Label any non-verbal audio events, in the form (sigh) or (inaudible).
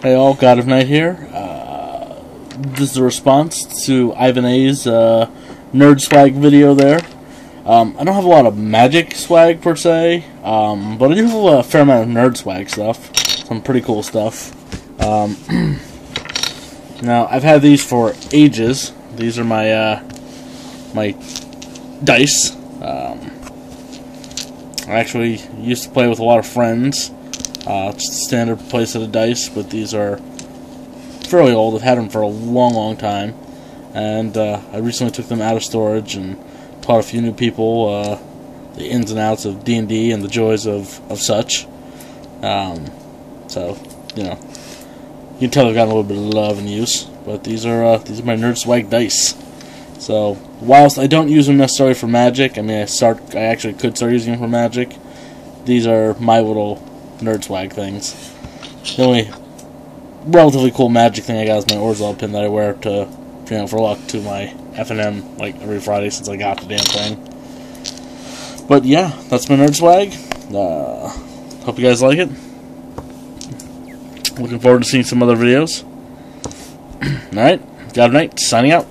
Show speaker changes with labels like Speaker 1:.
Speaker 1: Hey all, God of Night here. Uh, this is a response to Ivan A's uh, Nerd Swag video there. Um, I don't have a lot of magic swag per se, um, but I do have a fair amount of nerd swag stuff. Some pretty cool stuff. Um, (clears throat) now, I've had these for ages. These are my, uh, my dice. Um, I actually used to play with a lot of friends. Uh, standard place of dice, but these are fairly old. I've had them for a long, long time. And uh, I recently took them out of storage and taught a few new people uh, the ins and outs of D&D and the joys of, of such. Um, so, you know, you can tell they've gotten a little bit of love and use. But these are uh, these are my Nerd Swag dice. So, whilst I don't use them necessarily for Magic, I mean, I start I actually could start using them for Magic. These are my little nerd swag things. The only relatively cool magic thing I got is my Orzhov pin that I wear to, you know, for luck to my FNM like every Friday since I got the damn thing. But yeah, that's my nerd swag. Uh, hope you guys like it. Looking forward to seeing some other videos. (clears throat) Alright, God night, signing out.